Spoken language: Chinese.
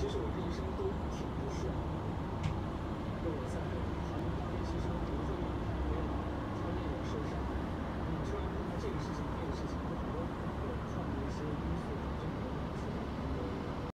其实我这一生都